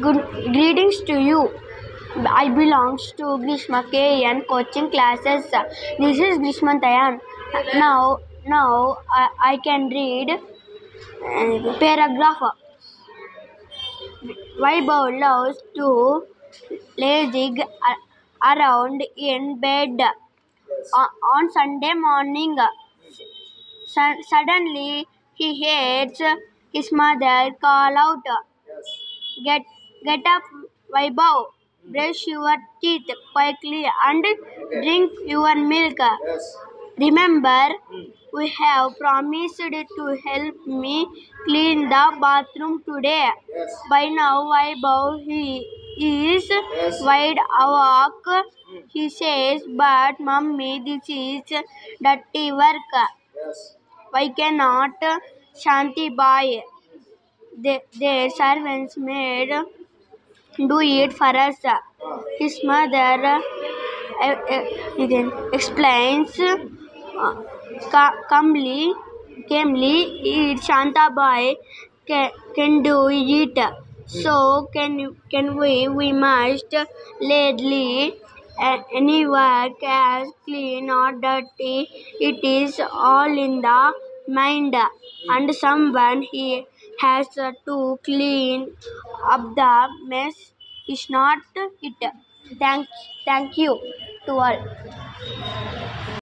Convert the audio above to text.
Good greetings to you. I belongs to Grishma KN coaching classes. This is Grishman Tayan. Now, now I, I can read uh, paragraph. Vaibhav loves to lazy around in bed on, on Sunday morning. Suddenly, he hears his mother call out, "Get, get up, Vaibhav! Brush your teeth quickly and drink your milk. Remember, hmm. we have promised to help me clean the bathroom today. By now, Vaibhav he is wide awake. Hmm. He says, "But mummy, this is dirty work. Why cannot Shanti Bai, the, their servants maid, do it for us?" His mother uh, again explains uh, calmly, calmly, it Shantabai can, can do it. So can can we? We must lately uh, any work as clean or dirty. It is all in the mind, and someone he has to clean up the mess. Is not it. Thank thank you to all.